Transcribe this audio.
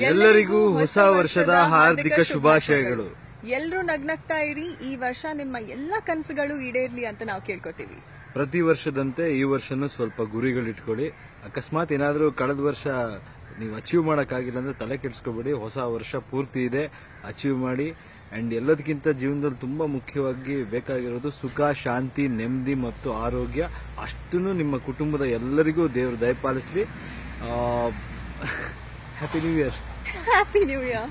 ಎಲ್ಲರಿಗೂ ಹೊಸ ವರ್ಷದ ಹಾರ್ದಿಕ ಶುಭಾಶಯಗಳು. ಎಲ್ರೂ ನಗ್ನಗ್ತಾ ಇರಿ. ಈ ವರ್ಷ ನಿಮ್ಮ ಎಲ್ಲಾ ಕನಸುಗಳು ಈಡೇರ್ಲಿ ಅಂತ ನಾವು ಕೇಳ್ಕೊತೀವಿ. ಪ್ರತಿ ವರ್ಷದಂತೆ ಈ ವರ್ಷನೂ ಸ್ವಲ್ಪ ಗುರಿಗಳಿಟ್ಕೊಳ್ಳಿ. ಅಕಸ್ಮಾತ್ ಏನಾದರೂ ಕಳೆದ ವರ್ಷ ನೀವು ಅಚೀವ್ ಮಾಡೋಕ್ಕಾಗಿಲ್ಲ ಅಂದರೆ ತಲೆ ಕೆಡಿಸ್ಕೋಬೇಡಿ, ಹೊಸ ವರ್ಷ ಪೂರ್ತಿ ಇದೆ ಅಚೀವ್ ಮಾಡಿ. ಆ್ಯಂಡ್ ಎಲ್ಲದಕ್ಕಿಂತ ಜೀವನದಲ್ಲಿ ತುಂಬ ಮುಖ್ಯವಾಗಿ ಬೇಕಾಗಿರೋದು ಸುಖ, ಶಾಂತಿ, ನೆಮ್ಮದಿ ಮತ್ತು ಆರೋಗ್ಯ. ಅಷ್ಟನ್ನು ನಿಮ್ಮ ಕುಟುಂಬದ ಎಲ್ಲರಿಗೂ ದೇವರು ದಯಪಾಲಿಸಲಿ. Happy new year happy new year